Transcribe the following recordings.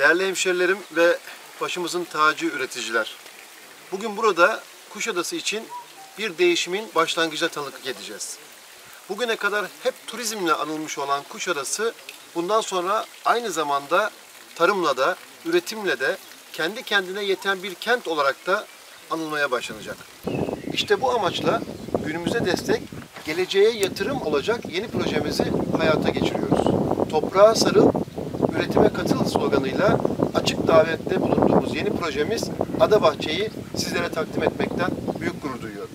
Değerli hemşerilerim ve başımızın tacı üreticiler. Bugün burada Kuşadası için bir değişimin başlangıcına tanıklık edeceğiz. Bugüne kadar hep turizmle anılmış olan Kuşadası bundan sonra aynı zamanda tarımla da, üretimle de kendi kendine yeten bir kent olarak da anılmaya başlanacak. İşte bu amaçla günümüze destek, geleceğe yatırım olacak yeni projemizi hayata geçiriyoruz. Toprağa sarıl, üretime katıl sloganıyla açık davette bulunduğumuz yeni projemiz Ada Bahçe'yi sizlere takdim etmekten büyük gurur duyuyorum.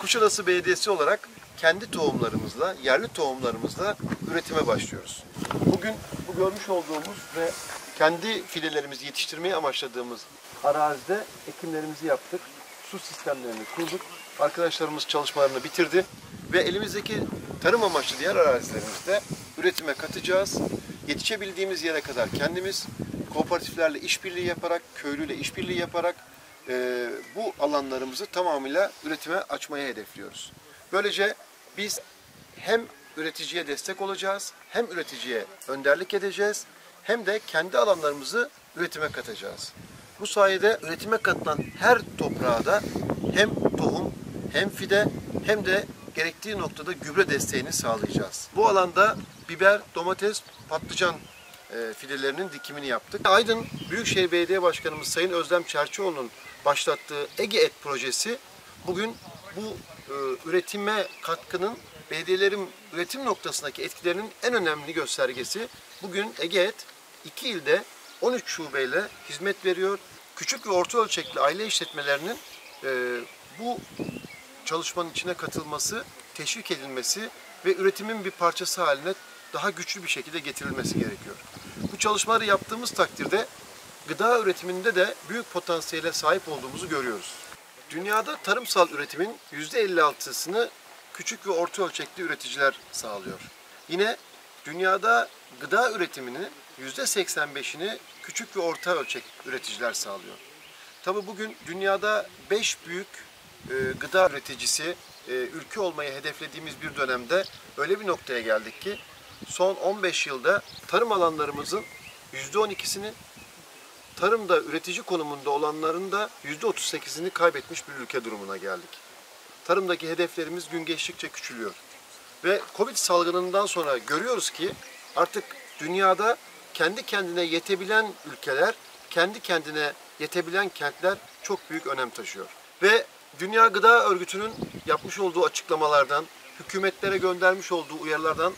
Kuşadası Belediyesi olarak kendi tohumlarımızla, yerli tohumlarımızla üretime başlıyoruz. Bugün bu görmüş olduğumuz ve kendi fidelerimizi yetiştirmeyi amaçladığımız arazide ekimlerimizi yaptık. Su sistemlerini kurduk. Arkadaşlarımız çalışmalarını bitirdi ve elimizdeki tarım amaçlı diğer arazilerimizde üretime katacağız. Yetişebildiğimiz yere kadar kendimiz kooperatiflerle işbirliği yaparak, köylüyle işbirliği yaparak e, bu alanlarımızı tamamıyla üretime açmaya hedefliyoruz. Böylece biz hem üreticiye destek olacağız, hem üreticiye önderlik edeceğiz, hem de kendi alanlarımızı üretime katacağız. Bu sayede üretime katılan her toprağa da hem tohum, hem fide, hem de gerektiği noktada gübre desteğini sağlayacağız. Bu alanda biber, domates, patlıcan e, fidelerinin dikimini yaptık. Aydın Büyükşehir Belediye Başkanımız Sayın Özlem Çerçioğlu'nun başlattığı Ege Et projesi bugün bu e, üretime katkının belediyelerin üretim noktasındaki etkilerinin en önemli göstergesi. Bugün Ege Et iki ilde 13 şubeyle hizmet veriyor. Küçük ve orta ölçekli aile işletmelerinin e, bu çalışmanın içine katılması, teşvik edilmesi ve üretimin bir parçası haline daha güçlü bir şekilde getirilmesi gerekiyor. Bu çalışmaları yaptığımız takdirde gıda üretiminde de büyük potansiyele sahip olduğumuzu görüyoruz. Dünyada tarımsal üretimin %56'sını küçük ve orta ölçekli üreticiler sağlıyor. Yine dünyada gıda üretimini %85'ini küçük ve orta ölçek üreticiler sağlıyor. Tabi bugün dünyada 5 büyük gıda üreticisi e, ülke olmayı hedeflediğimiz bir dönemde öyle bir noktaya geldik ki son 15 yılda tarım alanlarımızın %12'sini tarımda üretici konumunda olanların da %38'ini kaybetmiş bir ülke durumuna geldik. Tarımdaki hedeflerimiz gün geçtikçe küçülüyor. Ve Covid salgınından sonra görüyoruz ki artık dünyada kendi kendine yetebilen ülkeler, kendi kendine yetebilen kentler çok büyük önem taşıyor. Ve Dünya Gıda Örgütü'nün yapmış olduğu açıklamalardan, hükümetlere göndermiş olduğu uyarılardan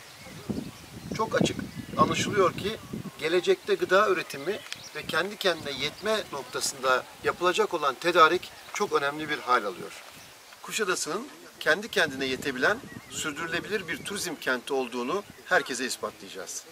çok açık anlaşılıyor ki gelecekte gıda üretimi ve kendi kendine yetme noktasında yapılacak olan tedarik çok önemli bir hal alıyor. Kuşadası'nın kendi kendine yetebilen, sürdürülebilir bir turizm kenti olduğunu herkese ispatlayacağız.